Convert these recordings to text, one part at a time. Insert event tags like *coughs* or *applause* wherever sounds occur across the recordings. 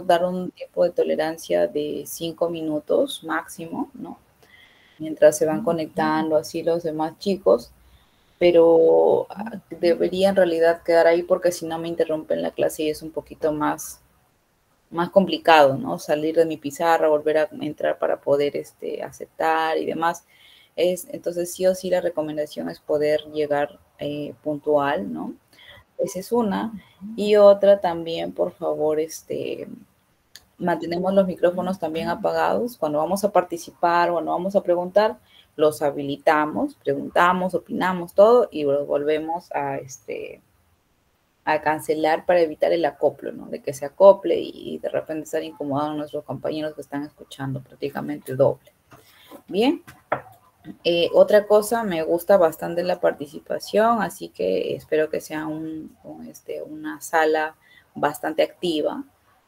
dar un tiempo de tolerancia de cinco minutos máximo, ¿no? Mientras se van conectando así los demás chicos, pero ah, debería en realidad quedar ahí porque si no me interrumpen la clase y es un poquito más, más complicado, ¿no? Salir de mi pizarra, volver a entrar para poder este, aceptar y demás. Es, entonces sí o sí la recomendación es poder llegar eh, puntual, ¿no? Esa es una. Y otra también, por favor, este, mantenemos los micrófonos también apagados. Cuando vamos a participar, cuando vamos a preguntar, los habilitamos, preguntamos, opinamos todo y volvemos a, este, a cancelar para evitar el acoplo, ¿no? De que se acople y de repente estar incomodando a nuestros compañeros que están escuchando prácticamente doble. Bien. Eh, otra cosa, me gusta bastante la participación, así que espero que sea este, una sala bastante activa,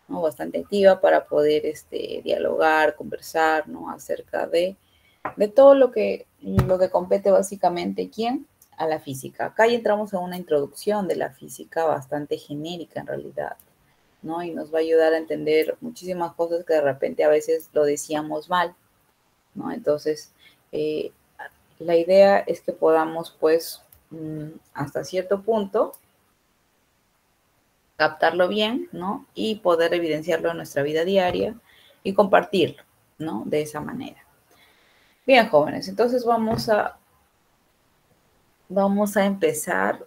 bastante activa para poder este, dialogar, conversar acerca de, todo lo que, compete básicamente quién a la física. Acá entramos a una introducción de la física bastante genérica en realidad, ¿no? Y nos va a ayudar a entender muchísimas cosas que de repente a veces lo decíamos mal, ¿no? Entonces, eh, la idea es que podamos, pues, mm, hasta cierto punto, captarlo bien, ¿no? Y poder evidenciarlo en nuestra vida diaria y compartirlo, ¿no? De esa manera. Bien, jóvenes, entonces vamos a, vamos a empezar.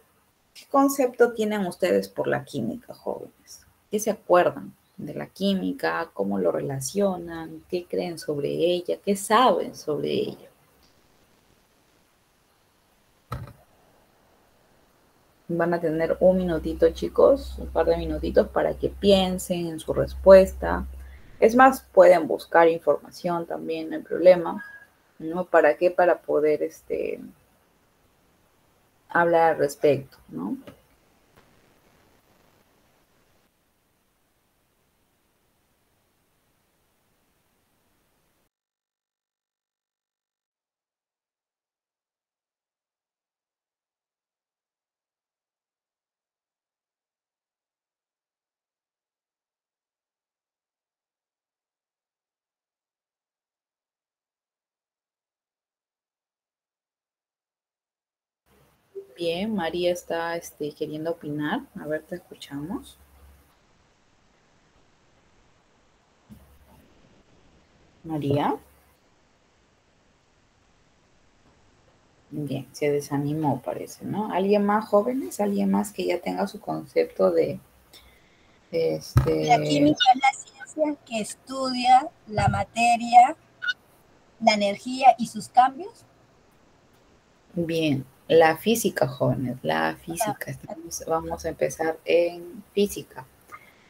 ¿Qué concepto tienen ustedes por la química, jóvenes? ¿Qué se acuerdan de la química? ¿Cómo lo relacionan? ¿Qué creen sobre ella? ¿Qué saben sobre ella? Van a tener un minutito, chicos, un par de minutitos para que piensen en su respuesta. Es más, pueden buscar información también, no hay problema. ¿No? ¿Para qué? Para poder este, hablar al respecto, ¿no? Bien, María está este, queriendo opinar. A ver, te escuchamos. María. Bien, se desanimó, parece, ¿no? ¿Alguien más jóvenes? ¿Alguien más que ya tenga su concepto de... este... La química es la ciencia que estudia la materia, la energía y sus cambios. Bien, la física, jóvenes, la física. vamos a empezar en física.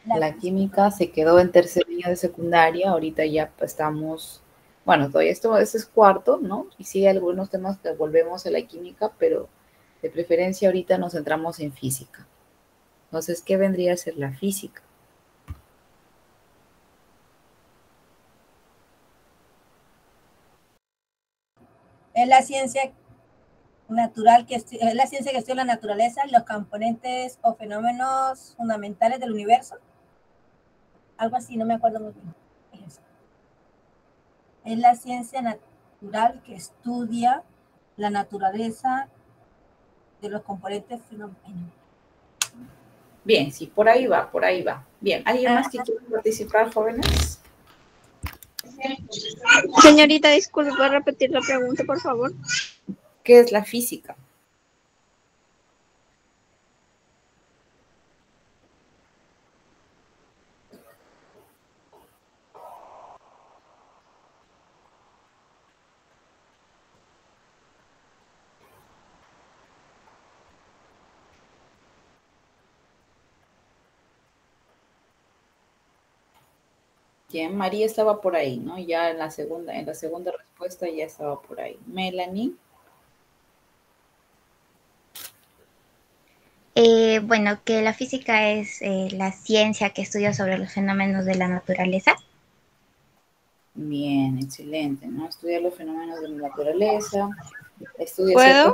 La, química se quedó en tercer año de secundaria, ahorita ya estamos, bueno, todavía esto este es cuarto, ¿no? Y sí, algunos temas que volvemos a la química, pero de preferencia ahorita nos centramos en física. Entonces, ¿qué vendría a ser la física? Es la ciencia natural, que es la ciencia que estudia la naturaleza, los componentes o fenómenos fundamentales del universo. Algo así, no me acuerdo muy bien. Es, la ciencia natural que estudia la naturaleza de los componentes fenómenos. Bien, sí, por ahí va, por ahí va. Bien, ¿alguien más que quiera participar, jóvenes? Señorita, disculpe, ¿puede repetir la pregunta, por favor? ¿Qué es la física? Bien, María estaba por ahí, ¿no? Ya en la segunda, en la segunda respuesta ya estaba por ahí. Melanie. Eh, bueno, que la física es eh, la ciencia que estudia sobre los fenómenos de la naturaleza. Bien, excelente, ¿no? Estudia los fenómenos de la naturaleza. Estudia ¿Puedo?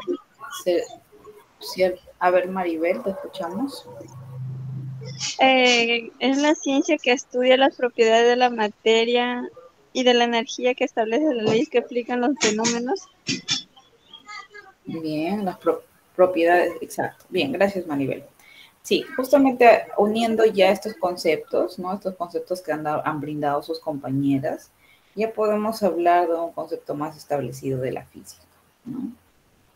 a ver, Maribel, te escuchamos. Eh, es la ciencia que estudia las propiedades de la materia y de la energía que establece las leyes que explican los fenómenos. Bien, las propiedades, exacto. Bien, gracias Maribel. Sí, justamente uniendo ya estos conceptos, ¿no? Estos conceptos que han, han brindado sus compañeras, ya podemos hablar de un concepto más establecido de la física, ¿no?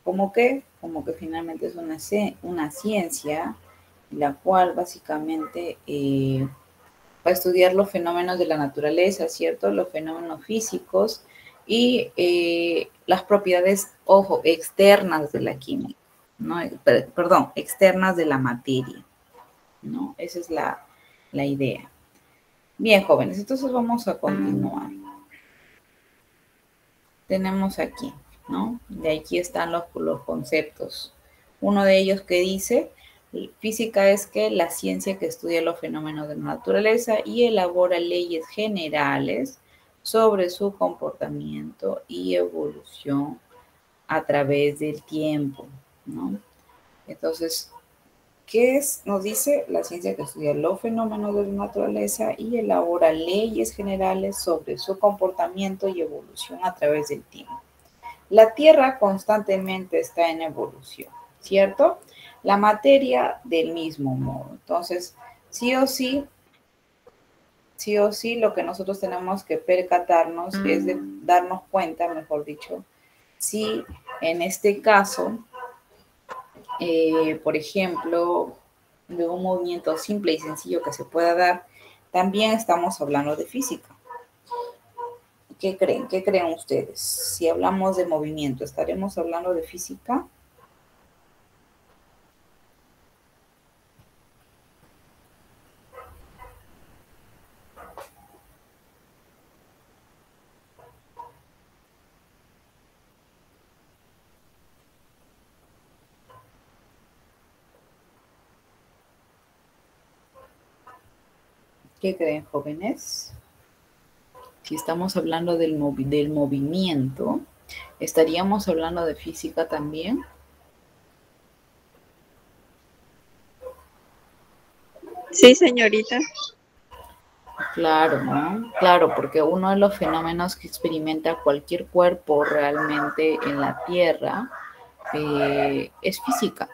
¿Cómo que? Como que finalmente es una, una ciencia la cual básicamente eh, va a estudiar los fenómenos de la naturaleza, ¿cierto? Los fenómenos físicos y eh, las propiedades, ojo, externas de la química, ¿no? Perdón, externas de la materia, ¿no? Esa es la, idea. Bien, jóvenes, entonces vamos a continuar. Tenemos aquí, ¿no? De aquí están los, los conceptos. Uno de ellos que dice, física es que la ciencia que estudia los fenómenos de la naturaleza y elabora leyes generales sobre su comportamiento y evolución a través del tiempo, ¿no? Entonces, ¿qué es? Nos dice la ciencia que estudia los fenómenos de la naturaleza y elabora leyes generales sobre su comportamiento y evolución a través del tiempo. La Tierra constantemente está en evolución, ¿cierto? La materia del mismo modo. Entonces, sí o sí, sí o sí lo que nosotros tenemos que percatarnos es de mm. darnos cuenta, mejor dicho, si en este caso, eh, por ejemplo, de un movimiento simple y sencillo que se pueda dar, también estamos hablando de física. ¿Qué creen? ¿Qué creen ustedes? Si hablamos de movimiento, ¿estaremos hablando de física? ¿Qué creen jóvenes? Si estamos hablando del, del movimiento, ¿estaríamos hablando de física también? Sí, señorita. Claro, ¿no? Claro, porque uno de los fenómenos que experimenta cualquier cuerpo realmente en la Tierra eh, es física,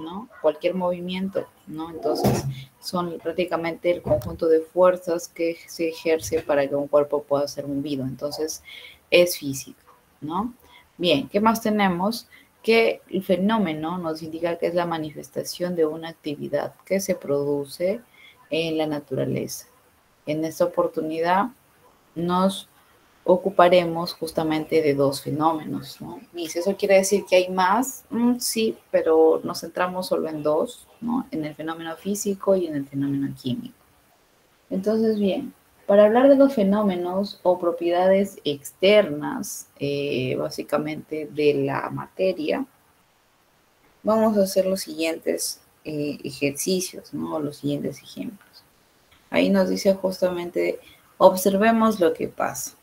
¿no? Cualquier movimiento, ¿no? Entonces, son prácticamente el conjunto de fuerzas que se ejerce para que un cuerpo pueda ser movido. Entonces, es física, ¿no? Bien, ¿qué más tenemos? Que el fenómeno nos indica que es la manifestación de una actividad que se produce en la naturaleza. En esta oportunidad nos ocuparemos justamente de dos fenómenos, ¿no? Y si eso quiere decir que hay más, mm, sí, pero nos centramos solo en dos, ¿no? En el fenómeno físico y en el fenómeno químico. Entonces, bien, para hablar de los fenómenos o propiedades externas, eh, básicamente de la materia, vamos a hacer los siguientes eh, ejercicios, ¿no? Los siguientes ejemplos. Ahí nos dice justamente, observemos lo que pasa.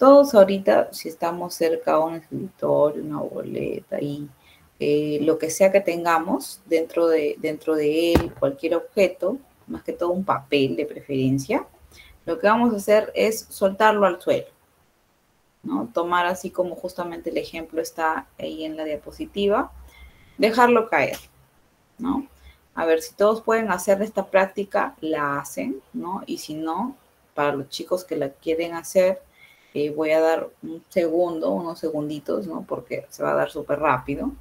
Todos ahorita, si estamos cerca a un escritorio, una boleta y eh, lo que sea que tengamos dentro de, dentro de él, cualquier objeto, más que todo un papel de preferencia, lo que vamos a hacer es soltarlo al suelo. ¿no? Tomar así como justamente el ejemplo está ahí en la diapositiva, dejarlo caer, ¿no? A ver, si todos pueden hacer esta práctica, la hacen, ¿no? Y si no, para los chicos que la quieren hacer, eh, voy a dar un segundo, unos segunditos, ¿no? Porque se va a dar súper rápido.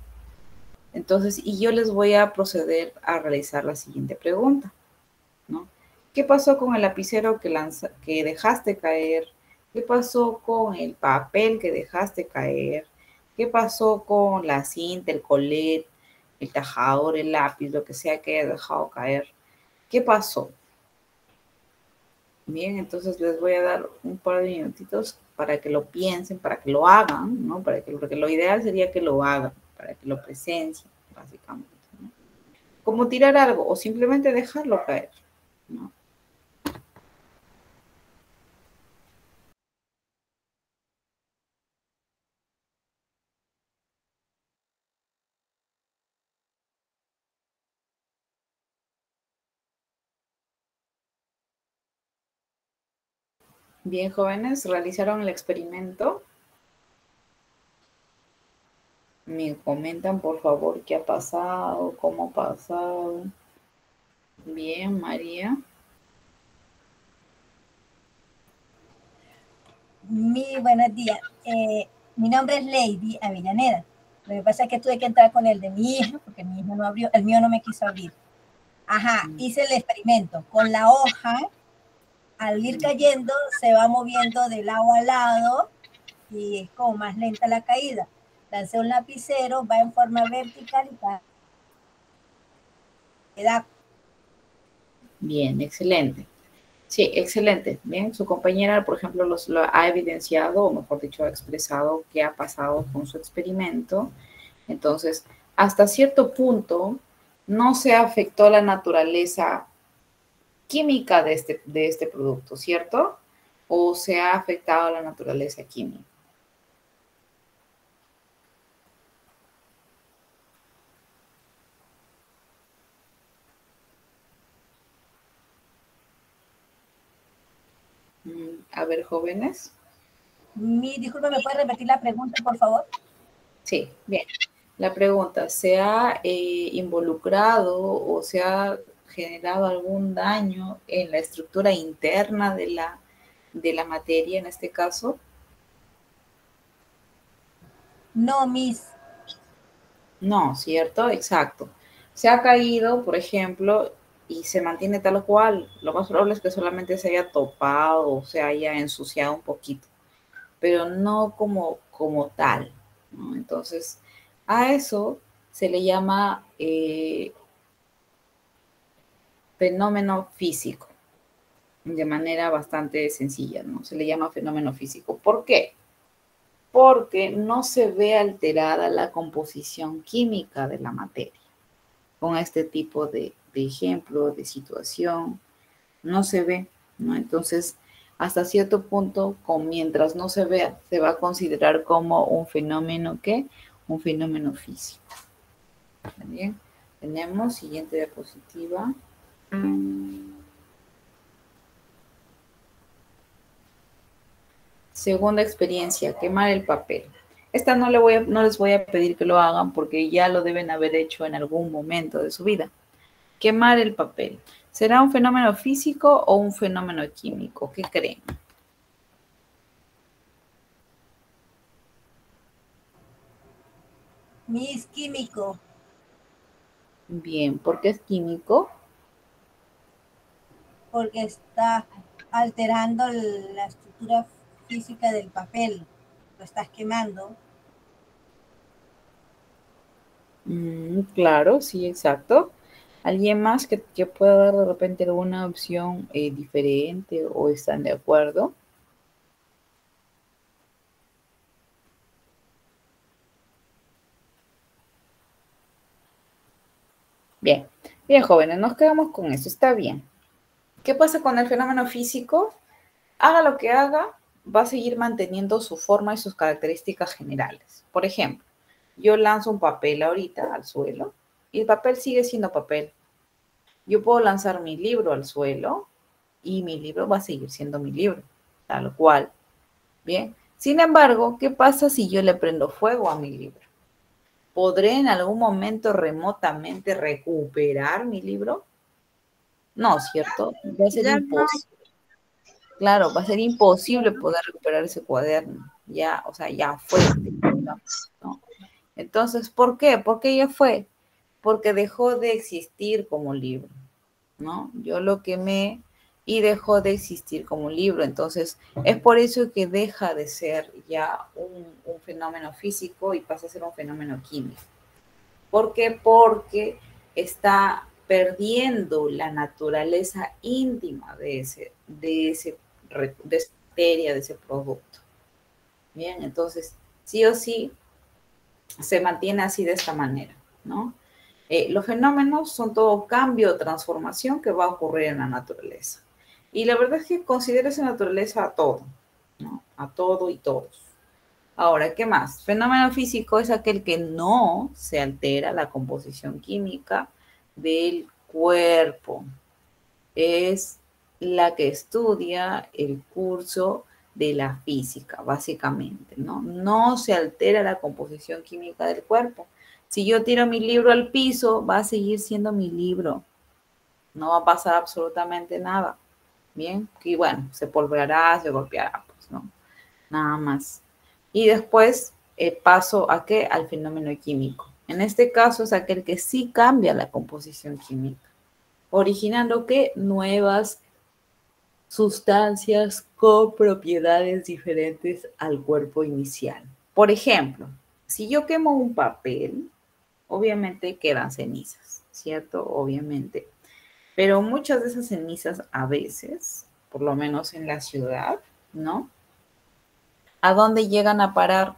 Entonces, y yo les voy a proceder a realizar la siguiente pregunta, ¿no? ¿Qué pasó con el lapicero que, que dejaste caer? ¿Qué pasó con el papel que dejaste caer? ¿Qué pasó con la cinta, el colet, el tajador, el lápiz, lo que sea que haya dejado caer? ¿Qué pasó? Bien, entonces les voy a dar un par de minutitos para que lo piensen, para que lo hagan, ¿no? Para que, porque lo ideal sería que lo hagan, para que lo presencien, básicamente. Como tirar algo o simplemente dejarlo caer, Bien, jóvenes, realizaron el experimento. Me comentan, por favor, qué ha pasado, cómo ha pasado. Bien, María. Mi buenos días. Eh, mi nombre es Lady Avellaneda. Lo que pasa es que tuve que entrar con el de mi hija, porque mi hija no abrió, el mío no me quiso abrir. Ajá, mm. hice el experimento. Con la hoja, al ir cayendo, se va moviendo de lado a lado y es como más lenta la caída. Lancé un lapicero, va en forma vertical y va. Bien, excelente. Sí, excelente. Bien, su compañera, por ejemplo, los, lo ha evidenciado, o mejor dicho, ha expresado qué ha pasado con su experimento. Entonces, hasta cierto punto, no se afectó la naturaleza química de este, de este producto, ¿cierto? O se ha afectado la naturaleza química. A ver, jóvenes. Mi, disculpe, ¿me puede repetir la pregunta, por favor? Sí, bien. La pregunta, ¿se ha eh, involucrado o se ha generado algún daño en la estructura interna de la, de la materia en este caso? No, Miss. No, ¿cierto? Exacto. Se ha caído, por ejemplo, y se mantiene tal cual, lo más probable es que solamente se haya topado o se haya ensuciado un poquito, pero no como, como tal. Entonces, a eso se le llama eh, fenómeno físico, de manera bastante sencilla, ¿no? Se le llama fenómeno físico. ¿Por qué? Porque no se ve alterada la composición química de la materia con este tipo de, de ejemplo, de situación, no se ve, ¿no? Entonces, hasta cierto punto, con, mientras no se vea, se va a considerar como un fenómeno que, un fenómeno físico. Bien, tenemos siguiente diapositiva. Segunda experiencia, quemar el papel. Esta no, le voy no les voy a pedir que lo hagan porque ya lo deben haber hecho en algún momento de su vida. Quemar el papel. ¿Será un fenómeno físico o un fenómeno químico? ¿Qué creen? Mi es químico. Bien, ¿por qué es químico? Porque está alterando la estructura física del papel. Lo estás quemando. Mm, claro, sí, exacto. ¿Alguien más que, pueda dar de repente alguna opción eh, diferente o están de acuerdo? Bien, bien jóvenes, nos quedamos con eso, está bien. ¿Qué pasa con el fenómeno físico? Haga lo que haga, va a seguir manteniendo su forma y sus características generales. Por ejemplo, yo lanzo un papel ahorita al suelo y el papel sigue siendo papel. Yo puedo lanzar mi libro al suelo y mi libro va a seguir siendo mi libro, tal cual. Bien. Sin embargo, ¿qué pasa si yo le prendo fuego a mi libro? ¿Podré en algún momento remotamente recuperar mi libro? No, ¿cierto? Va a ser imposible. Claro, va a ser imposible poder recuperar ese cuaderno. Ya, o sea, ya fue. Entonces, ¿por qué? ¿Por qué ya fue? porque dejó de existir como libro, ¿no? Yo lo quemé y dejó de existir como libro. Entonces, es por eso que deja de ser ya un, fenómeno físico y pasa a ser un fenómeno químico. ¿Por qué? Porque está perdiendo la naturaleza íntima de ese, de ese, de esa materia, de ese producto. Bien, entonces, sí o sí, se mantiene así de esta manera, ¿no? Eh, los fenómenos son todo cambio transformación que va a ocurrir en la naturaleza. Y la verdad es que considera esa naturaleza a todo, ¿no? A todo y todos. Ahora, ¿qué más? Fenómeno físico es aquel que no se altera la composición química del cuerpo. Es la que estudia el curso de la física, básicamente, ¿no? No se altera la composición química del cuerpo. Si yo tiro mi libro al piso, va a seguir siendo mi libro. No va a pasar absolutamente nada. Bien, y bueno, se polverá, se golpeará, pues, ¿no? Nada más. Y después eh, paso a qué? Al fenómeno químico. En este caso es aquel que sí cambia la composición química, originando que nuevas sustancias con propiedades diferentes al cuerpo inicial. Por ejemplo, si yo quemo un papel, obviamente quedan cenizas, ¿cierto? Obviamente. Pero muchas de esas cenizas a veces, por lo menos en la ciudad, ¿no? ¿A dónde llegan a parar?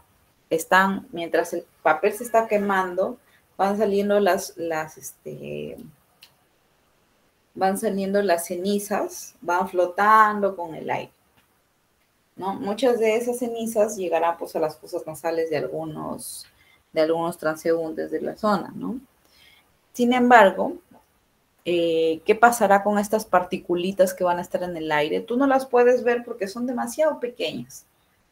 Están, mientras el papel se está quemando, van saliendo las, las, este, van saliendo las cenizas, van flotando con el aire. ¿no? Muchas de esas cenizas llegarán pues, a las fosas nasales de algunos, de algunos transeúntes de la zona. ¿no? Sin embargo, eh, ¿qué pasará con estas particulitas que van a estar en el aire? Tú no las puedes ver porque son demasiado pequeñas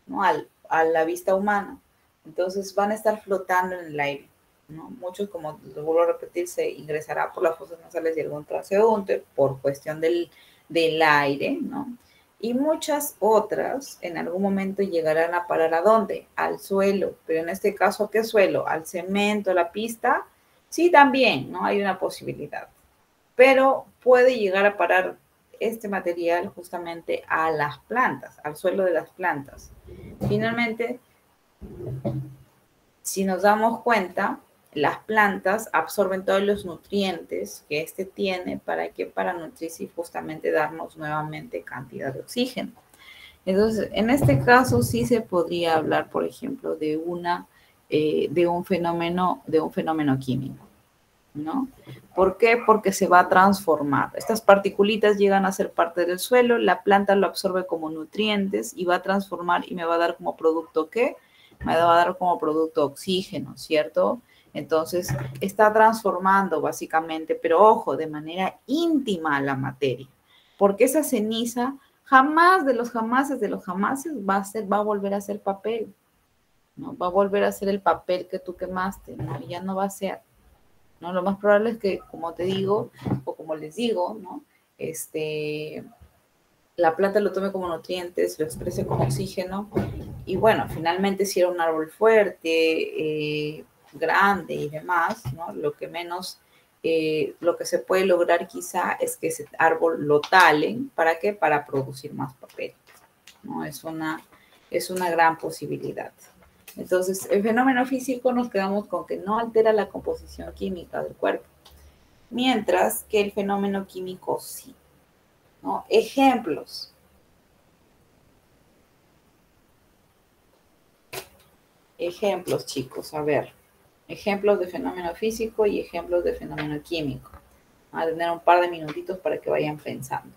¿no? a la vista humana. Entonces van a estar flotando en el aire. Muchos, como lo vuelvo a repetir, se ingresará por las fosas nasales de algún transeúnte por cuestión del, del aire, ¿no? Y muchas otras en algún momento llegarán a parar a dónde? Al suelo. Pero en este caso, ¿a qué suelo? ¿Al cemento, a la pista? Sí, también, ¿no? Hay una posibilidad. Pero puede llegar a parar este material justamente a las plantas, al suelo de las plantas. Finalmente, si nos damos cuenta, las plantas absorben todos los nutrientes que éste tiene para que para nutrirse y justamente darnos nuevamente cantidad de oxígeno. Entonces, en este caso sí se podría hablar, por ejemplo, de una eh, de un fenómeno de un fenómeno químico, ¿no? ¿Por qué? Porque se va a transformar. Estas particulitas llegan a ser parte del suelo, la planta lo absorbe como nutrientes y va a transformar y me va a dar como producto qué? Me va a dar como producto oxígeno, ¿cierto? Entonces, está transformando básicamente, pero ojo, de manera íntima la materia, porque esa ceniza jamás de los jamases de los jamases va a ser, va a volver a ser papel, ¿no? Va a volver a ser el papel que tú quemaste, ¿no? ya no va a ser, ¿no? Lo más probable es que, como te digo, o como les digo, ¿no? Este, la planta lo tome como nutrientes, lo exprese como oxígeno, y bueno, finalmente si era un árbol fuerte, eh, grande y demás, ¿no? Lo que menos, eh, lo que se puede lograr quizá es que ese árbol lo talen, ¿para qué? Para producir más papel, ¿no? Es una, es una gran posibilidad. Entonces, el fenómeno físico nos quedamos con que no altera la composición química del cuerpo, mientras que el fenómeno químico sí. ¿No? Ejemplos. Ejemplos, chicos, a ver ejemplos de fenómeno físico y ejemplos de fenómeno químico. Vamos a tener un par de minutitos para que vayan pensando.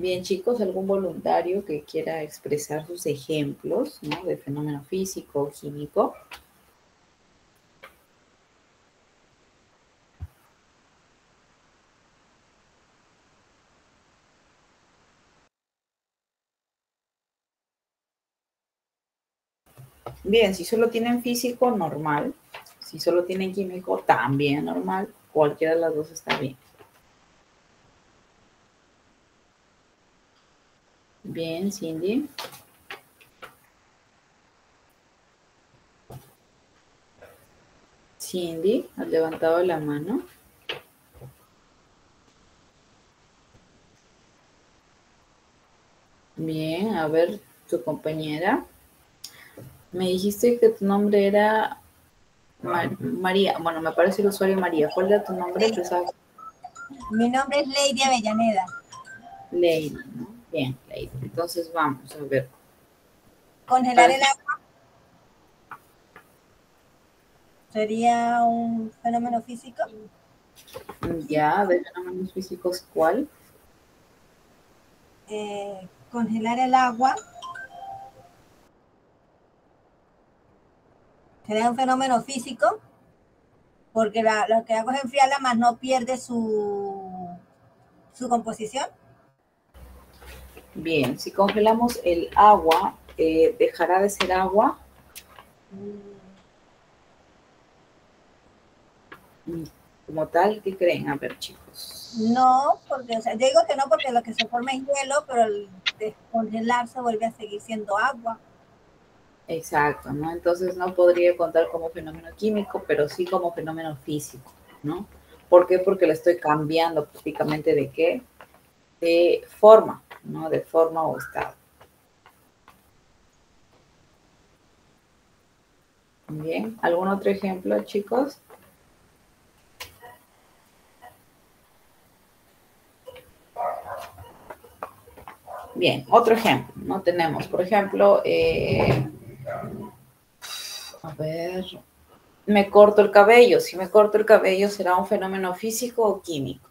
Bien, chicos, algún voluntario que quiera expresar sus ejemplos de fenómeno físico o químico. Bien, si solo tienen físico, normal. Si solo tienen químico, también normal. Cualquiera de las dos está bien. Bien, Cindy. Cindy, has levantado la mano. Bien, a ver, tu compañera. Me dijiste que tu nombre era María. Bueno, me parece el usuario María. ¿Cuál era tu nombre? Mi nombre es Lady Avellaneda. Lady, ¿no? Bien, Entonces vamos a ver. Congelar el agua. sería un fenómeno físico. Ya, de fenómenos físicos, ¿cuál? Eh, congelar el agua sería un fenómeno físico porque lo que hago es enfriarla más no pierde su, su composición. Bien, si congelamos el agua, eh, ¿dejará de ser agua? Como tal, ¿qué creen? A ver, chicos. No, porque, o sea, digo que no porque lo que se forma es hielo, pero al descongelarse vuelve a seguir siendo agua. Exacto, ¿no? Entonces no podría contar como fenómeno químico, pero sí como fenómeno físico, ¿no? ¿Por qué? Porque le estoy cambiando prácticamente de qué? De forma, ¿no? De forma o estado. Bien, ¿algún otro ejemplo, chicos? Bien, otro ejemplo, ¿no? Tenemos, por ejemplo, eh, a ver, me corto el cabello. Si me corto el cabello, ¿será un fenómeno físico o químico?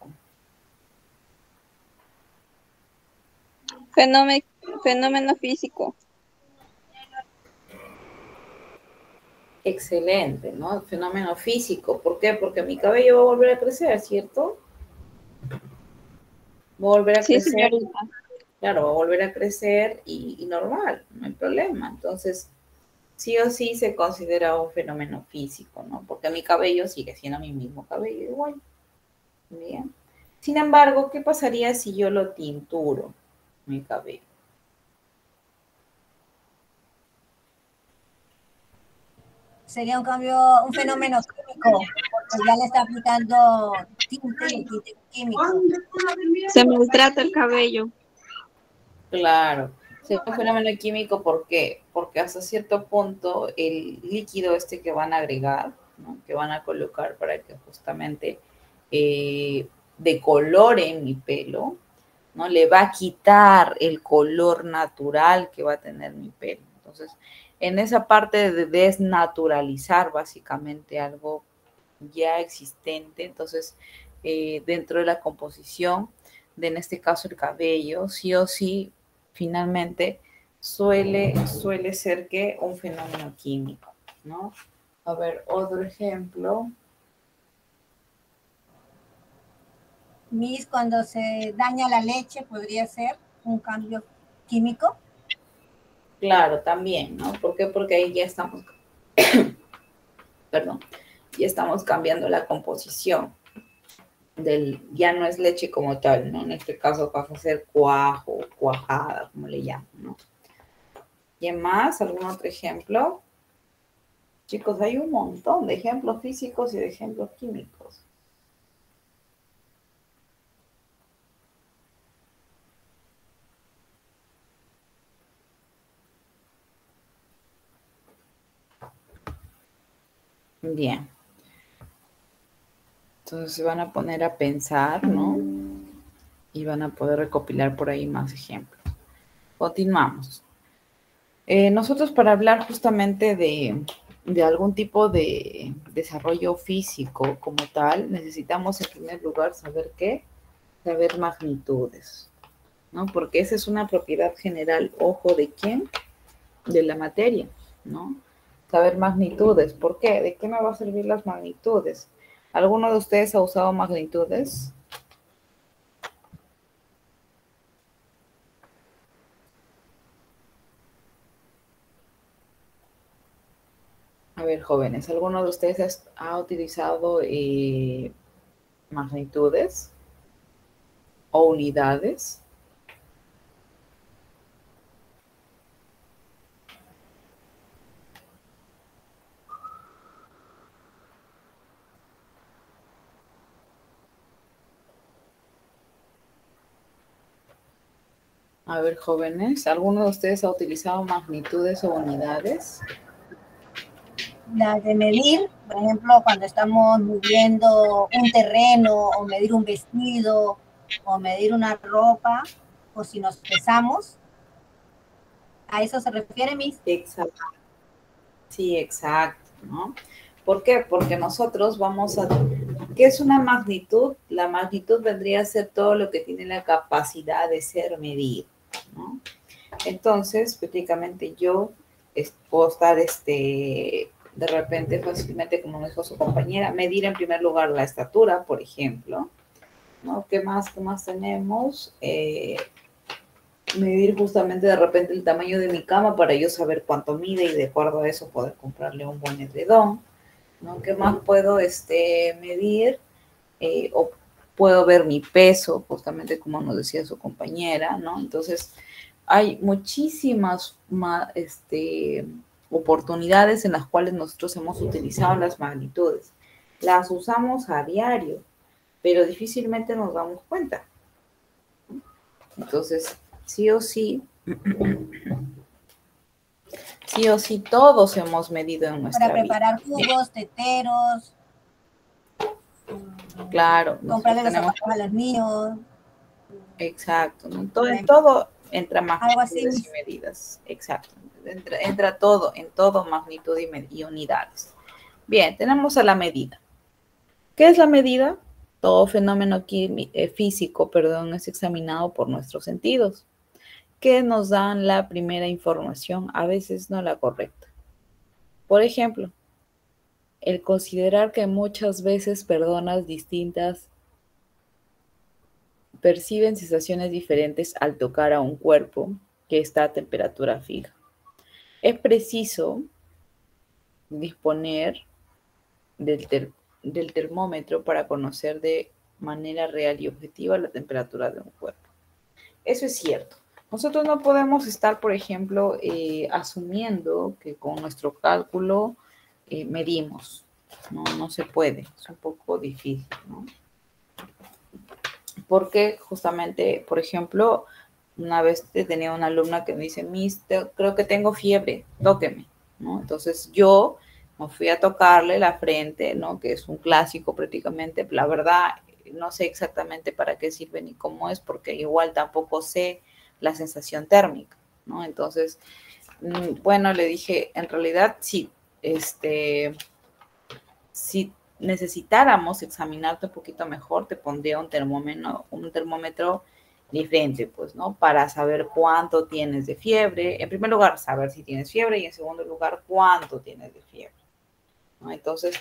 Fenómeno, fenómeno físico. Excelente, ¿no? Fenómeno físico. ¿Por qué? Porque mi cabello va a volver a crecer, ¿cierto? Va a volver a crecer. Claro, va a volver a crecer y, y normal, no hay problema. Entonces, sí o sí se considera un fenómeno físico, ¿no? Porque mi cabello sigue siendo mi mismo cabello igual. Bien. Sin embargo, ¿qué pasaría si yo lo tinturo, mi cabello? Sería un cambio, un fenómeno químico, porque ya le está aplicando tinte tinte químico. Se maltrata el cabello. Claro. Es un fenómeno químico, ¿por qué? Porque hasta cierto punto el líquido este que van a agregar, que van a colocar para que justamente eh, decolore mi pelo, ¿no? Le va a quitar el color natural que va a tener mi pelo. Entonces, en esa parte de desnaturalizar básicamente algo ya existente, entonces, eh, dentro de la composición, de en este caso el cabello, sí o sí finalmente suele, suele ser que un fenómeno químico, ¿no? A ver, otro ejemplo. Miss, cuando se daña la leche, podría ser un cambio químico. Claro, también, ¿no? ¿Por qué? Porque ahí ya estamos, *coughs* perdón, ya estamos cambiando la composición del, ya no es leche como tal, ¿no? En este caso pasa a ser cuajo, cuajada, como le llaman, ¿no? ¿Y más? ¿Algún otro ejemplo? Chicos, hay un montón de ejemplos físicos y de ejemplos químicos. Bien. Entonces se van a poner a pensar, ¿no? Y van a poder recopilar por ahí más ejemplos. Continuamos. Eh, nosotros para hablar justamente de, de algún tipo de desarrollo físico como tal, necesitamos en primer lugar saber qué, saber magnitudes, ¿no? Porque esa es una propiedad general, ojo, ¿de quién? De la materia, ¿no? Saber magnitudes, ¿por qué? ¿De qué me va a servir las magnitudes? ¿Alguno de ustedes ha usado magnitudes? A ver, jóvenes, ¿alguno de ustedes ha utilizado eh, magnitudes o unidades? A ver, jóvenes, ¿alguno de ustedes ha utilizado magnitudes o unidades? La de medir, por ejemplo, cuando estamos midiendo un terreno o medir un vestido o medir una ropa o si nos pesamos. ¿A eso se refiere, Miss? Exacto. Sí, exacto, ¿no? ¿Por qué? Porque nosotros vamos a... ¿Qué es una magnitud? La magnitud vendría a ser todo lo que tiene la capacidad de ser medido, Entonces, prácticamente yo puedo estar este, de repente fácilmente, como me dijo su compañera, medir en primer lugar la estatura, por ejemplo. ¿no? ¿Qué más, qué más tenemos? Eh, medir justamente de repente el tamaño de mi cama para yo saber cuánto mide y de acuerdo a eso poder comprarle un buen edredón. ¿no? ¿Qué más puedo este, medir? Eh, o puedo ver mi peso, justamente como nos decía su compañera, ¿no? Entonces, hay muchísimas este, oportunidades en las cuales nosotros hemos utilizado las magnitudes. Las usamos a diario, pero difícilmente nos damos cuenta. Entonces, sí o sí, sí o sí, todos hemos medido en nuestra Para preparar jugos, teteros. Claro. Comprarle los zapatos a los niños. Exacto. Todo, todo entra magnitudes y medidas. Exacto. Entra, todo, en todo magnitud y, unidades. Bien, tenemos a la medida. ¿Qué es la medida? Todo fenómeno eh, físico, perdón, es examinado por nuestros sentidos, que nos dan la primera información, a veces no la correcta. Por ejemplo, el considerar que muchas veces personas distintas perciben sensaciones diferentes al tocar a un cuerpo que está a temperatura fija. Es preciso disponer del, termómetro para conocer de manera real y objetiva la temperatura de un cuerpo. Eso es cierto. Nosotros no podemos estar, por ejemplo, eh, asumiendo que con nuestro cálculo eh, medimos. No, no se puede. Es un poco difícil, ¿no? Porque justamente, por ejemplo, una vez tenía una alumna que me dice, Miss, creo que tengo fiebre, tóqueme, ¿no? Entonces yo me fui a tocarle la frente, ¿no? Que es un clásico prácticamente, la verdad no sé exactamente para qué sirve ni cómo es, porque igual tampoco sé la sensación térmica, ¿no? Entonces, mm, bueno, le dije, en realidad sí, este, sí necesitáramos examinarte un poquito mejor, te pondría un termómetro, un termómetro diferente, pues, ¿no? Para saber cuánto tienes de fiebre. En primer lugar, saber si tienes fiebre y en segundo lugar, cuánto tienes de fiebre. Entonces,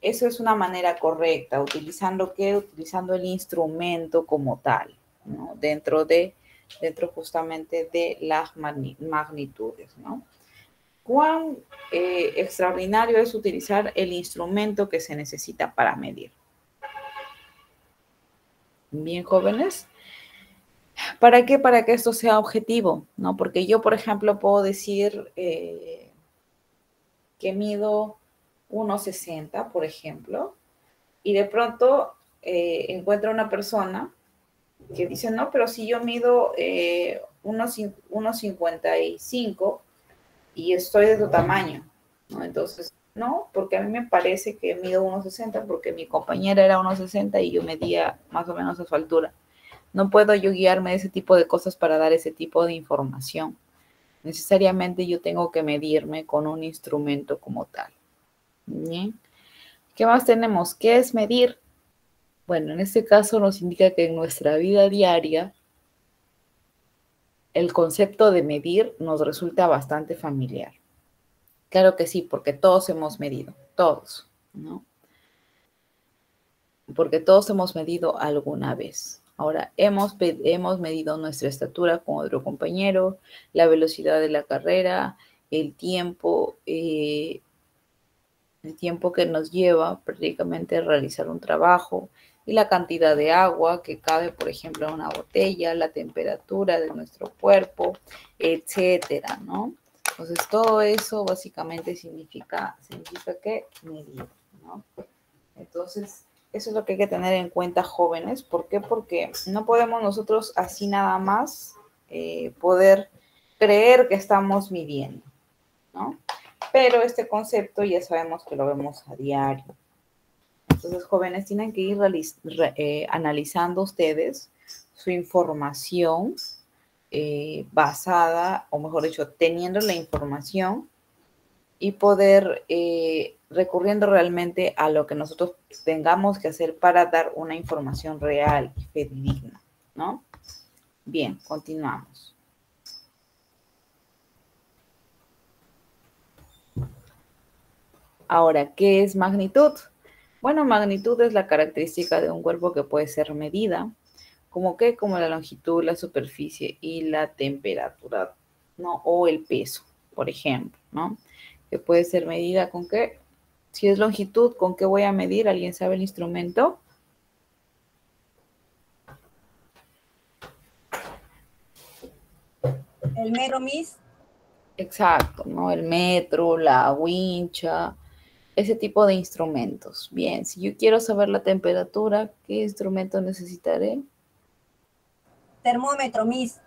eso es una manera correcta, utilizando qué? Utilizando el instrumento como tal, ¿no? Dentro de, dentro justamente de las magnitudes, ¿no? Cuán eh, extraordinario es utilizar el instrumento que se necesita para medir. Bien, jóvenes. ¿Para qué? Para que esto sea objetivo, ¿no? Porque yo, por ejemplo, puedo decir eh, que mido 1,60, por ejemplo, y de pronto eh, encuentro una persona que dice, no, pero si yo mido 1,55, y estoy de tu tamaño, ¿no? Entonces, no, porque a mí me parece que mido 1,60 porque mi compañera era 1,60 y yo medía más o menos a su altura. No puedo yo guiarme de ese tipo de cosas para dar ese tipo de información. Necesariamente yo tengo que medirme con un instrumento como tal. ¿Qué más tenemos? ¿Qué es medir? Bueno, en este caso nos indica que en nuestra vida diaria el concepto de medir nos resulta bastante familiar. Claro que sí, porque todos hemos medido, todos, ¿no? Porque todos hemos medido alguna vez. Ahora, hemos, hemos medido nuestra estatura con otro compañero, la velocidad de la carrera, el tiempo, eh, el tiempo que nos lleva prácticamente a realizar un trabajo, y la cantidad de agua que cabe, por ejemplo, en una botella, la temperatura de nuestro cuerpo, etcétera, ¿no? Entonces, todo eso básicamente significa, que medir, ¿no? Entonces, eso es lo que hay que tener en cuenta, jóvenes. ¿Por qué? Porque no podemos nosotros así nada más eh, poder creer que estamos midiendo, ¿no? Pero este concepto ya sabemos que lo vemos a diario. Entonces, jóvenes, tienen que ir eh, analizando ustedes su información eh, basada, o mejor dicho, teniendo la información y poder eh, recurriendo realmente a lo que nosotros tengamos que hacer para dar una información real y fidedigna, ¿no? Bien, continuamos. Ahora, ¿qué es magnitud? Bueno, magnitud es la característica de un cuerpo que puede ser medida, como que como la longitud, la superficie y la temperatura, ¿no? O el peso, por ejemplo, ¿no? Que puede ser medida con qué? Si es longitud, ¿con qué voy a medir? ¿Alguien sabe el instrumento? El metro, Miss. Exacto, ¿no? El metro, la wincha, ese tipo de instrumentos. Bien, si yo quiero saber la temperatura, ¿qué instrumento necesitaré? Termómetro, Miss.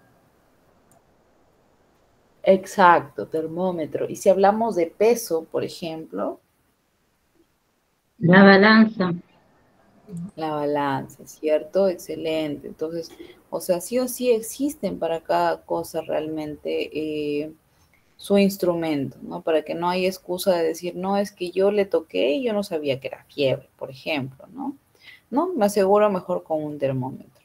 Exacto, termómetro. Y si hablamos de peso, por ejemplo. La balanza. La balanza, ¿cierto? Excelente. Entonces, o sea, sí o sí existen para cada cosa realmente eh, su instrumento, ¿no? Para que no haya excusa de decir, no, es que yo le toqué y yo no sabía que era fiebre, por ejemplo, ¿no? No, me aseguro mejor con un termómetro.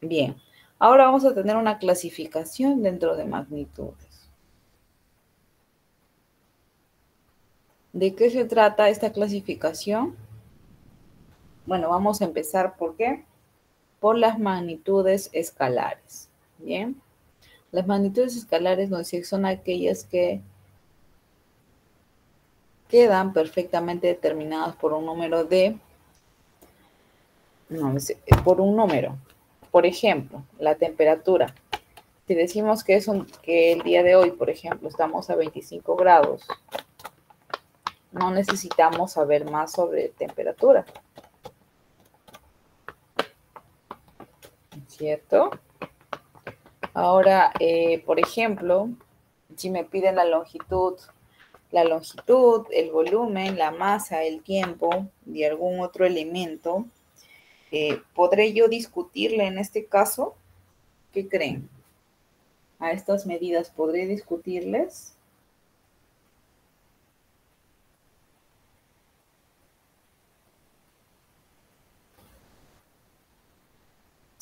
Bien, ahora vamos a tener una clasificación dentro de magnitudes. ¿De qué se trata esta clasificación? Bueno, vamos a empezar, ¿por qué? Por las magnitudes escalares, ¿bien? Las magnitudes escalares dice son aquellas que quedan perfectamente determinadas por un número de, no, por un número. Por ejemplo, la temperatura. Si decimos que, es un, que el día de hoy, por ejemplo, estamos a 25 grados, no necesitamos saber más sobre temperatura. ¿Cierto? Ahora, eh, por ejemplo, si me piden la longitud, la longitud, el volumen, la masa, el tiempo de algún otro elemento, eh, ¿podré yo discutirle en este caso? ¿Qué creen? A estas medidas, ¿podré discutirles?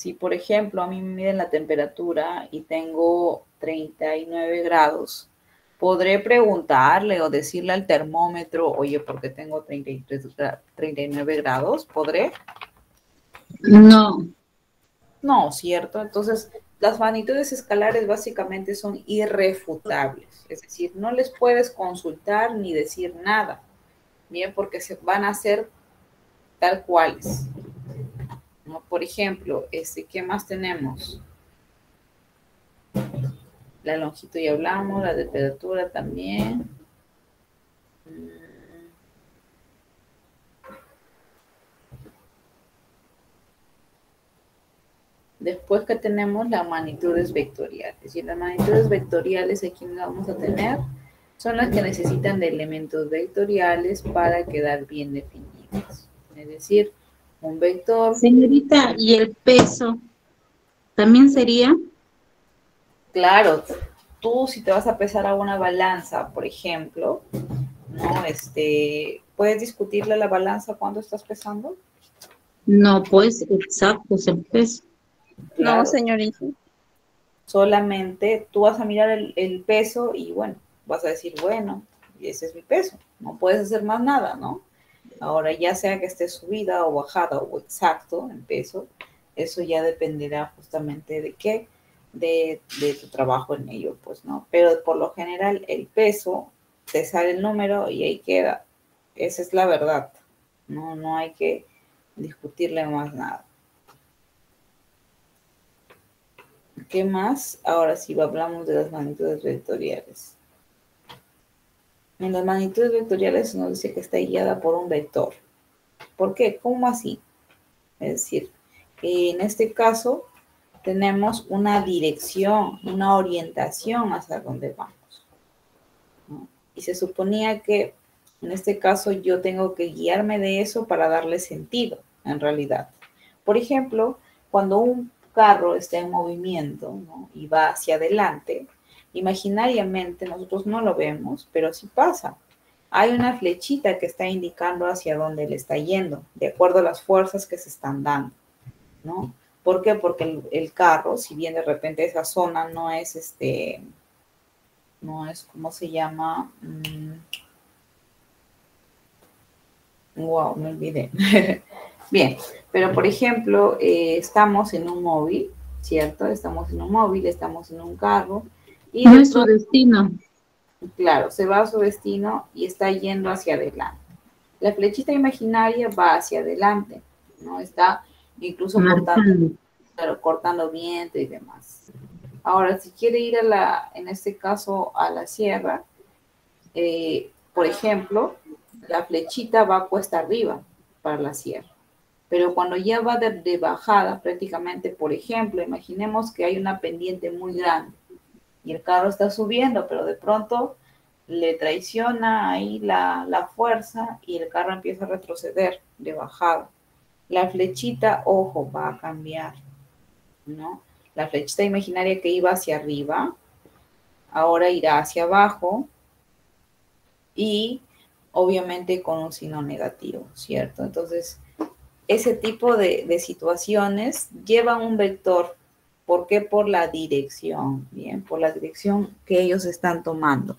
Si, por ejemplo, a mí me miden la temperatura y tengo 39 grados, podré preguntarle o decirle al termómetro, oye, ¿por qué tengo 33, 39 grados? ¿Podré? No. No, ¿cierto? Entonces, las magnitudes escalares básicamente son irrefutables, es decir, no les puedes consultar ni decir nada, bien, porque se van a ser tal cuales. Por ejemplo, este, ¿qué más tenemos? La longitud ya hablamos, la temperatura también. Mm. Después que tenemos las magnitudes vectoriales. Y las magnitudes vectoriales aquí vamos a tener son las que necesitan de elementos vectoriales para quedar bien definidas. Es decir, un vector. Señorita, ¿y el peso también sería? Claro, tú si te vas a pesar a una balanza, por ejemplo, ¿no? Este, ¿puedes discutirle la balanza cuando estás pesando? No, pues exacto, es el peso. No, señorita. Solamente tú vas a mirar el, el peso y bueno, vas a decir, bueno, ese es mi peso, no puedes hacer más nada, ¿no? Ahora, ya sea que esté subida o bajada o exacto en peso, eso ya dependerá justamente de qué, de, tu trabajo en ello, pues, ¿no? Pero por lo general, el peso, te sale el número y ahí queda. Esa es la verdad. No, no hay que discutirle más nada. ¿Qué más? Ahora sí hablamos de las magnitudes vectoriales. En las magnitudes vectoriales nos dice que está guiada por un vector. ¿Por qué? ¿Cómo así? Es decir, en este caso tenemos una dirección, una orientación hacia dónde vamos. Y se suponía que en este caso yo tengo que guiarme de eso para darle sentido, en realidad. Por ejemplo, cuando un carro está en movimiento y va hacia adelante, Imaginariamente nosotros no lo vemos, pero sí pasa. Hay una flechita que está indicando hacia dónde le está yendo, de acuerdo a las fuerzas que se están dando, ¿no? ¿Por qué? Porque el, carro, si bien de repente esa zona no es este, no es, ¿cómo se llama? wow, mm, me olvidé. *laughs* bien, pero por ejemplo, eh, estamos en un móvil, ¿cierto? Estamos en un móvil, estamos en un carro. Y no es su destino. Claro, se va a su destino y está yendo hacia adelante. La flechita imaginaria va hacia adelante, ¿no? Está incluso cortando, cortando viento y demás. Ahora, si quiere ir a la, en este caso, a la sierra, eh, por ejemplo, la flechita va cuesta arriba para la sierra. Pero cuando ya va de, bajada, prácticamente, por ejemplo, imaginemos que hay una pendiente muy grande y el carro está subiendo, pero de pronto le traiciona ahí la, la fuerza y el carro empieza a retroceder de bajada. La flechita, ojo, va a cambiar, ¿no? La flechita imaginaria que iba hacia arriba, ahora irá hacia abajo y obviamente con un signo negativo, ¿cierto? Entonces, ese tipo de, situaciones llevan un vector. ¿Por qué? Por la dirección, ¿bien? Por la dirección que ellos están tomando.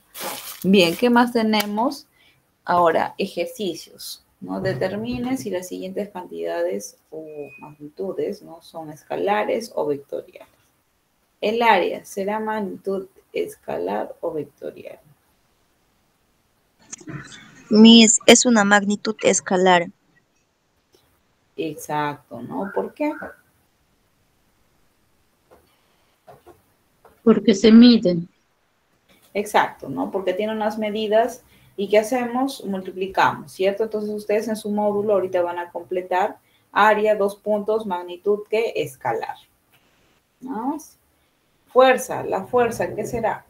Bien, ¿qué más tenemos? Ahora, ejercicios, ¿no? Determine si las siguientes cantidades o magnitudes, ¿no? Son escalares o vectoriales. El área, ¿será magnitud escalar o vectorial? Mis es una magnitud escalar. Exacto, ¿no? ¿Por qué? Porque se miden. Exacto, ¿no? Porque tiene unas medidas y ¿qué hacemos? Multiplicamos, ¿cierto? Entonces ustedes en su módulo ahorita van a completar área, dos puntos, magnitud, que escalar. ¿No? Fuerza, la fuerza, ¿qué será?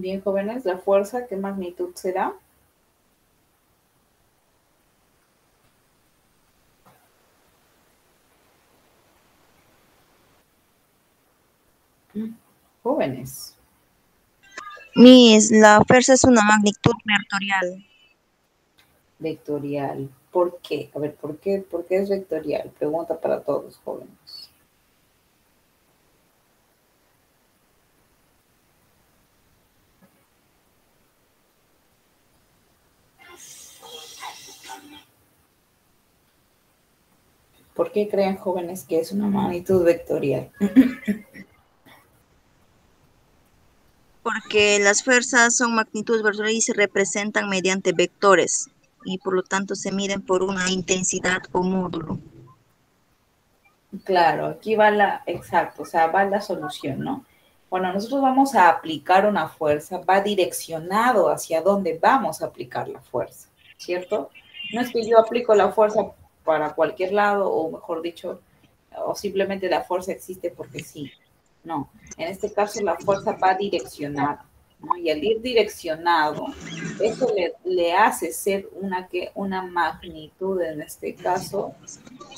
Bien, jóvenes, la fuerza, ¿qué magnitud será? Jóvenes. Miss, la fuerza es una magnitud vectorial. Vectorial. ¿Por qué? A ver, ¿por qué, ¿por qué es vectorial? Pregunta para todos, jóvenes. ¿Por qué creen jóvenes que es una magnitud vectorial? Porque las fuerzas son magnitudes vectoriales y se representan mediante vectores y por lo tanto se miden por una intensidad o módulo. Claro, aquí va la, exacto, o sea, va la solución, ¿no? Cuando nosotros vamos a aplicar una fuerza, va direccionado hacia dónde vamos a aplicar la fuerza, ¿cierto? No es que yo aplico la fuerza para cualquier lado, o mejor dicho, o simplemente la fuerza existe porque sí. No, en este caso la fuerza va direccionada. ¿no? Y al ir direccionado, eso le, hace ser una, que, una magnitud, en este caso,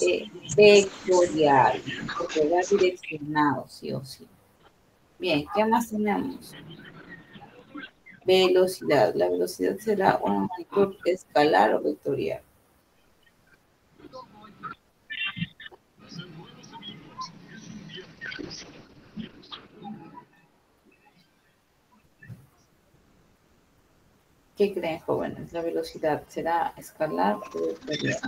eh, vectorial, porque va direccionado, sí o sí. Bien, ¿qué más tenemos? Velocidad. La velocidad será una magnitud escalar o vectorial. ¿Qué creen jóvenes? ¿La velocidad será escalar o vectorial?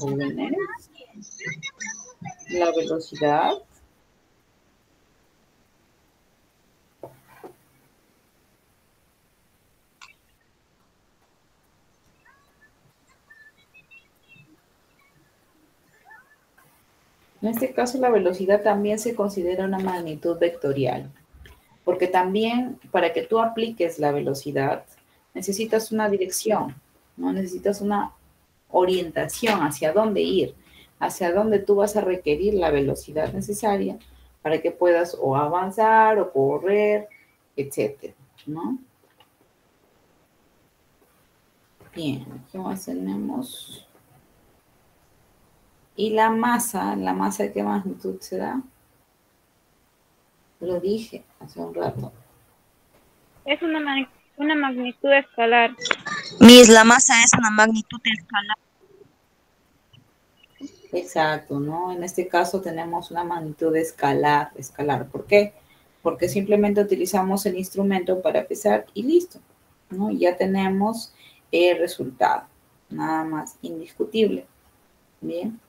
Jóvenes, la velocidad En este caso, la velocidad también se considera una magnitud vectorial, porque también para que tú apliques la velocidad, necesitas una dirección, ¿no? Necesitas una orientación hacia dónde ir, hacia dónde tú vas a requerir la velocidad necesaria para que puedas o avanzar o correr, etcétera, ¿no? Bien, ¿qué más tenemos? Y la masa, ¿la masa de qué magnitud se da? Lo dije hace un rato. Es una, una magnitud escalar. Miss, la masa es una magnitud escalar. Exacto, ¿no? En este caso tenemos una magnitud escalar, escalar. ¿Por qué? Porque simplemente utilizamos el instrumento para pesar y listo, ¿no? Ya tenemos el resultado, nada más indiscutible. Bien.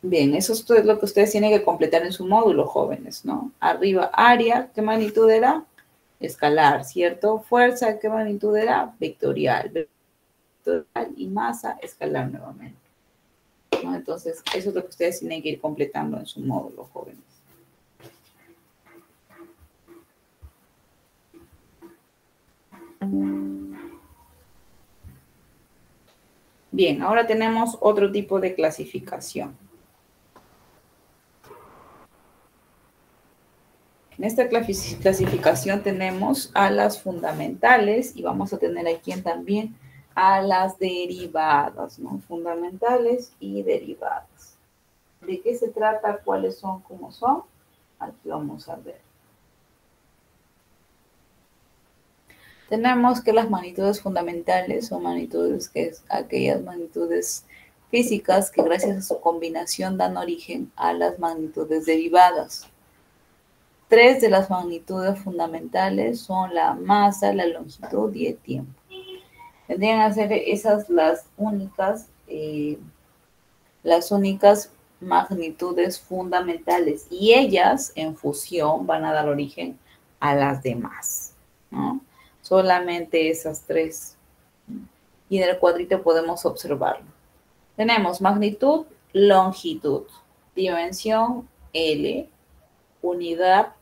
Bien, eso es lo que ustedes tienen que completar en su módulo, jóvenes, ¿no? Arriba, área, ¿qué magnitud era? Escalar, ¿cierto? Fuerza, ¿qué magnitud era? Vectorial. Vectorial y masa, escalar nuevamente. Entonces, eso es lo que ustedes tienen que ir completando en su módulo, jóvenes. Bien, ahora tenemos otro tipo de clasificación. En esta clasificación tenemos a las fundamentales y vamos a tener aquí también a las derivadas, ¿no? Fundamentales y derivadas. ¿De qué se trata? ¿Cuáles son? ¿Cómo son? Aquí vamos a ver. Tenemos que las magnitudes fundamentales son magnitudes que es aquellas magnitudes físicas que gracias a su combinación dan origen a las magnitudes derivadas. Tres de las magnitudes fundamentales son la masa, la longitud y el tiempo. Tendrían que ser esas las únicas, eh, las únicas magnitudes fundamentales y ellas en fusión van a dar origen a las demás, ¿no? Solamente esas tres. Y en el cuadrito podemos observarlo. Tenemos magnitud, longitud, dimensión L, unidad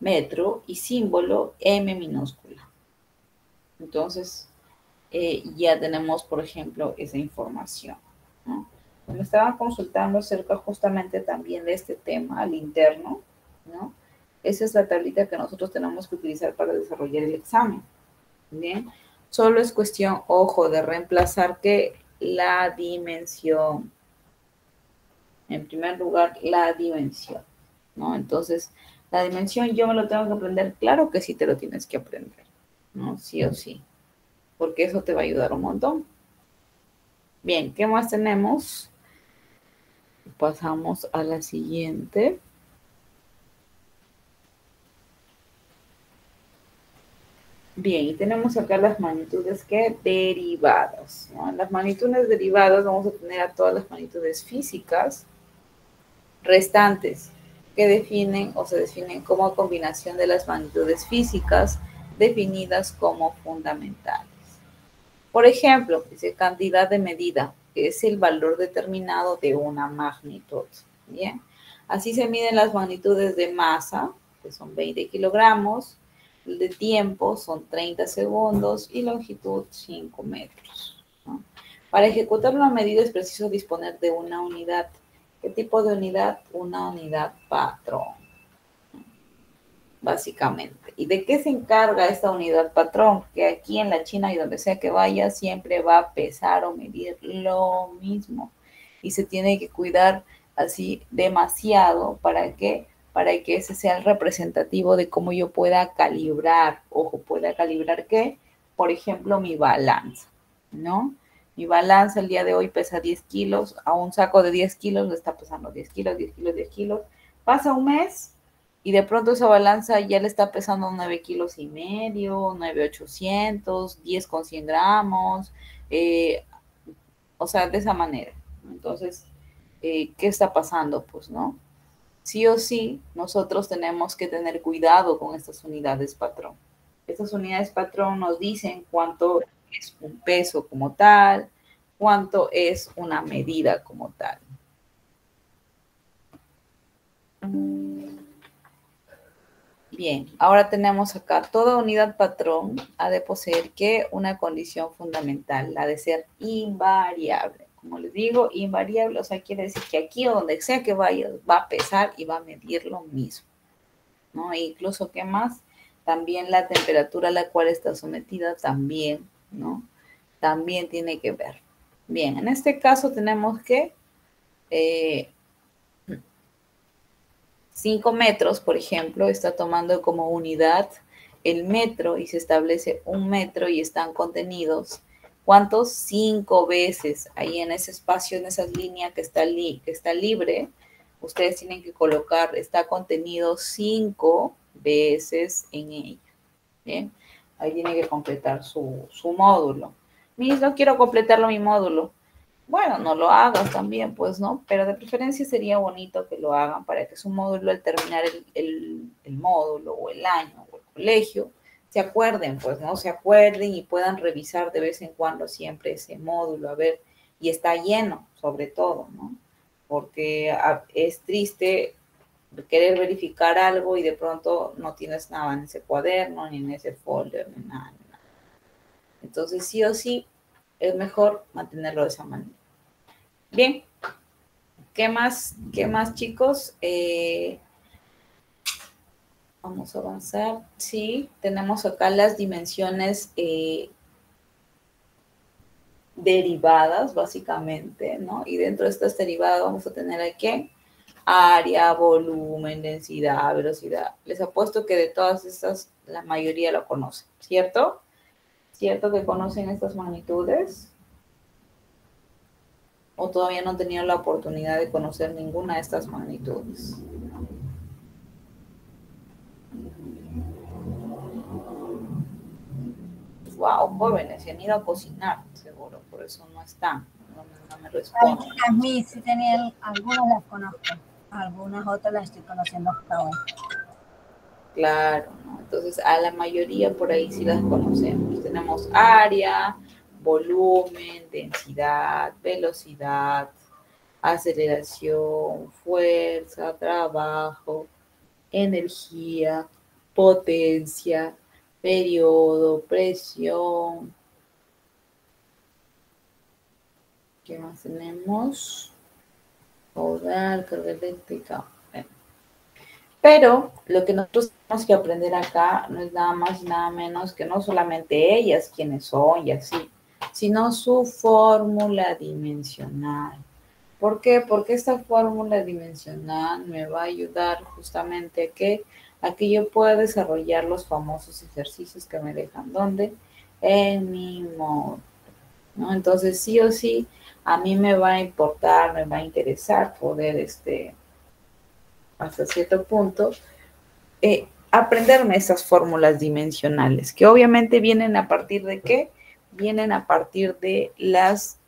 metro y símbolo M minúscula. Entonces, eh, ya tenemos, por ejemplo, esa información. Me estaba consultando acerca justamente también de este tema, al interno, ¿no? Esa es la tablita que nosotros tenemos que utilizar para desarrollar el examen. Bien, solo es cuestión, ojo, de reemplazar que la dimensión. En primer lugar, la dimensión, ¿no? Entonces, la dimensión yo me lo tengo que aprender. Claro que sí te lo tienes que aprender, ¿no? Sí o sí porque eso te va a ayudar un montón. Bien, ¿qué más tenemos? Pasamos a la siguiente. Bien, y tenemos acá las magnitudes que derivadas. las magnitudes derivadas vamos a tener a todas las magnitudes físicas restantes que definen o se definen como combinación de las magnitudes físicas definidas como fundamentales. Por ejemplo, dice cantidad de medida, que es el valor determinado de una magnitud. Bien, así se miden las magnitudes de masa, que son 20 kilogramos, de tiempo son 30 segundos y longitud 5 metros. Para ejecutar una medida es preciso disponer de una unidad. ¿Qué tipo de unidad? Una unidad patrón básicamente. ¿Y de qué se encarga esta unidad patrón? Que aquí en la China y donde sea que vaya, siempre va a pesar o medir lo mismo. Y se tiene que cuidar así demasiado para que para que ese sea el representativo de cómo yo pueda calibrar, ojo, pueda calibrar qué, por ejemplo, mi balanza, ¿no? Mi balanza el día de hoy pesa 10 kilos, a un saco de 10 kilos le está pesando 10 kilos, 10 kilos, 10 kilos. Pasa un mes, y de pronto esa balanza ya le está pesando 9 kilos y medio, 9,800, 10 con 100 gramos, eh, o sea, de esa manera. Entonces, eh, ¿qué está pasando? Pues, ¿no? Sí o sí, nosotros tenemos que tener cuidado con estas unidades patrón. Estas unidades patrón nos dicen cuánto es un peso como tal, cuánto es una medida como tal. Bien, ahora tenemos acá toda unidad patrón ha de poseer que una condición fundamental, la de ser invariable. Como les digo, invariable, o sea, quiere decir que aquí o donde sea que vaya, va a pesar y va a medir lo mismo. ¿No? E incluso, ¿qué más? También la temperatura a la cual está sometida también, ¿no? También tiene que ver. Bien, en este caso tenemos que eh, 5 metros, por ejemplo, está tomando como unidad el metro y se establece un metro y están contenidos. ¿Cuántos? Cinco veces ahí en ese espacio, en esa línea que está, que está libre, ustedes tienen que colocar, está contenido cinco veces en ella. Bien, ahí tiene que completar su, su módulo. Mis, no quiero completarlo mi módulo bueno, no lo hagas también, pues, ¿no? Pero de preferencia sería bonito que lo hagan para que su módulo al terminar el, módulo o el año o el colegio, se acuerden, pues, ¿no? Se acuerden y puedan revisar de vez en cuando siempre ese módulo, a ver, y está lleno, sobre todo, ¿no? Porque ah, es triste querer verificar algo y de pronto no tienes nada en ese cuaderno, ni en ese folder, ni nada. Entonces, sí o sí, es mejor mantenerlo de esa manera. Bien, ¿qué más, qué más chicos? Eh, vamos a avanzar. Sí, tenemos acá las dimensiones eh, derivadas, básicamente, ¿no? Y dentro de estas derivadas vamos a tener aquí área, volumen, densidad, velocidad. Les apuesto que de todas estas, la mayoría lo conoce, ¿cierto? ¿Cierto que conocen estas magnitudes? o todavía no han la oportunidad de conocer ninguna de estas magnitudes. Wow, jóvenes, se han ido a cocinar, seguro, por eso no están, no, me responden. A mí sí tenía, algunas las conozco, algunas otras las estoy conociendo hasta ahora. Claro, ¿no? entonces a la mayoría por ahí sí las conocemos. Tenemos área, volumen, densidad, velocidad, aceleración, fuerza, trabajo, energía, potencia, periodo, presión. ¿Qué más tenemos? Caudal. Pero lo que nosotros tenemos que aprender acá no es nada más y nada menos que no solamente ellas quienes son y así, sino su fórmula dimensional. ¿Por qué? Porque esta fórmula dimensional me va a ayudar justamente a que, a que yo pueda desarrollar los famosos ejercicios que me dejan. ¿Dónde? En mi módulo. ¿no? Entonces, sí o sí, a mí me va a importar, me va a interesar poder, este, hasta cierto punto, eh, aprenderme esas fórmulas dimensionales, que obviamente vienen a partir de qué? vienen a partir de las,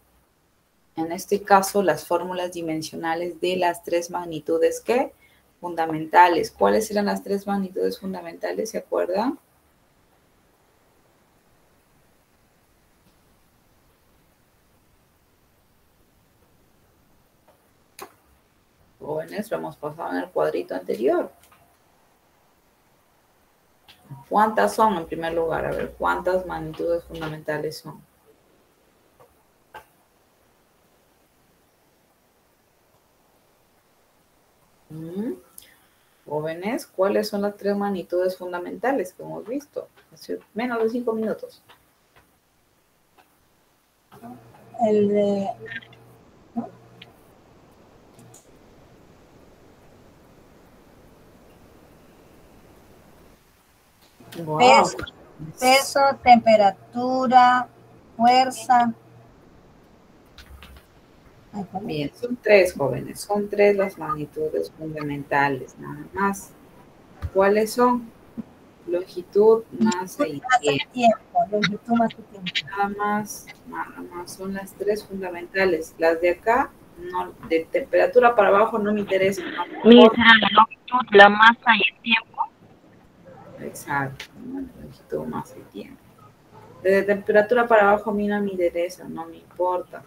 en este caso, las fórmulas dimensionales de las tres magnitudes que fundamentales. ¿Cuáles eran las tres magnitudes fundamentales? ¿Se acuerdan? Jóvenes, lo hemos pasado en el cuadrito anterior. ¿Cuántas son en primer lugar? A ver, ¿cuántas magnitudes fundamentales son? Mm. Jóvenes, ¿cuáles son las tres magnitudes fundamentales que hemos visto? Hace menos de cinco minutos. El de Peso, temperatura, fuerza. Bien, son tres jóvenes, son tres las magnitudes fundamentales, nada más. ¿Cuáles son? Longitud, masa y tiempo. Longitud, masa y tiempo. Nada más, nada más, son las tres fundamentales. Las de acá, no, de temperatura para abajo no me interesan. la longitud, la masa y el tiempo. Exacto, longitud más el tiempo. Desde temperatura para abajo a mí no no me importa.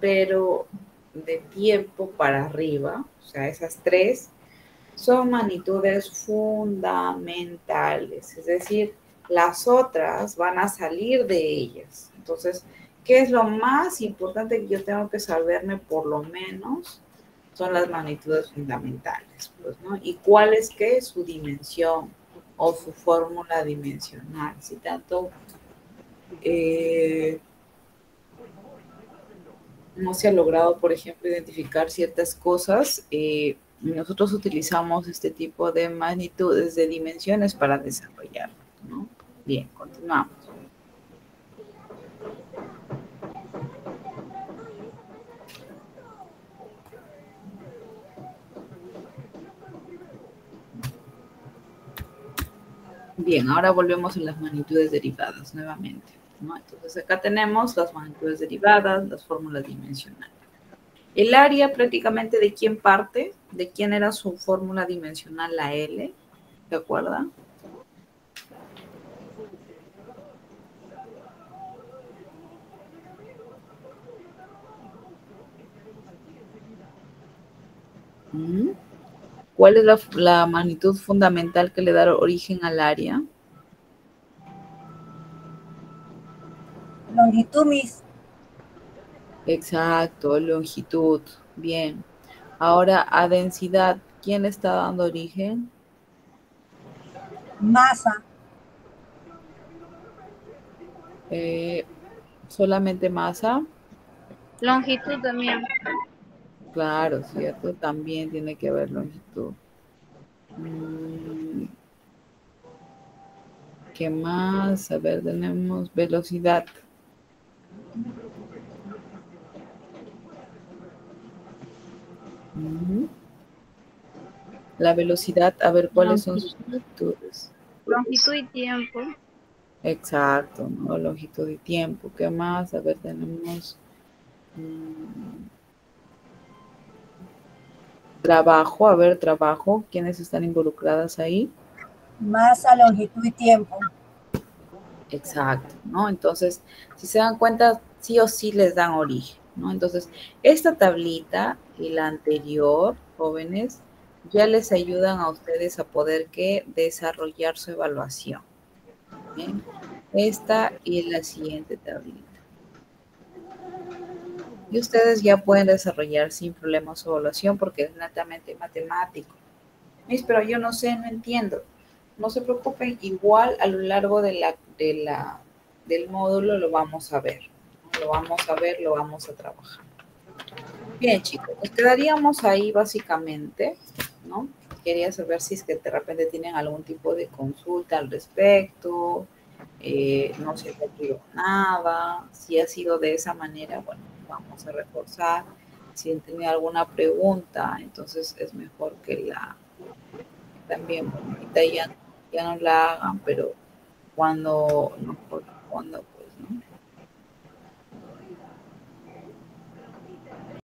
Pero de tiempo para arriba, o sea, esas tres, son magnitudes fundamentales, es decir, las otras van a salir de ellas. Entonces, ¿qué es lo más importante que yo tengo que saberme por lo menos? Son las magnitudes fundamentales, pues, ¿no? ¿Y cuál es qué? Su dimensión o su fórmula dimensional. Si tanto eh, no se ha logrado, por ejemplo, identificar ciertas cosas, eh, nosotros utilizamos este tipo de magnitudes, de dimensiones para desarrollarlo. Bien, continuamos. Bien, ahora volvemos a las magnitudes derivadas nuevamente. Entonces acá tenemos las magnitudes derivadas, las fórmulas dimensionales. El área prácticamente de quién parte, de quién era su fórmula dimensional, la L, ¿de acuerdo? ¿Mm? ¿Cuál es la, la, magnitud fundamental que le da origen al área? Longitud, mis. Exacto, longitud. Bien. Ahora, a densidad, ¿quién está dando origen? Masa. Eh, ¿Solamente masa? Longitud también. Claro, cierto, también tiene que haber longitud. Mm. ¿Qué más? A ver, tenemos velocidad. La velocidad, a ver cuáles son sus magnitudes. Longitud y tiempo. Exacto, ¿no? Longitud y tiempo. ¿Qué más? A ver, tenemos mm, trabajo. A ver, trabajo. ¿Quiénes están involucradas ahí? Masa, longitud y tiempo. Exacto, ¿no? Entonces, si se dan cuenta, sí o sí les dan origen, ¿no? Entonces, esta tablita y la anterior, jóvenes, ya les ayudan a ustedes a poder que desarrollar su evaluación. ¿bien? Esta y la siguiente tablita. Y ustedes ya pueden desarrollar sin problema su evaluación porque es netamente matemático. Pero yo no sé, no entiendo. No se preocupen, igual a lo largo de la, de la, del módulo lo vamos a ver. Lo vamos a ver, lo vamos a trabajar. Bien, chicos, nos quedaríamos ahí básicamente, ¿no? Quería saber si es que de repente tienen algún tipo de consulta al respecto, eh, no se ha nada, si ha sido de esa manera, bueno, vamos a reforzar. Si tenido alguna pregunta, entonces es mejor que la también, ahorita ya, ya no la hagan, pero cuando nos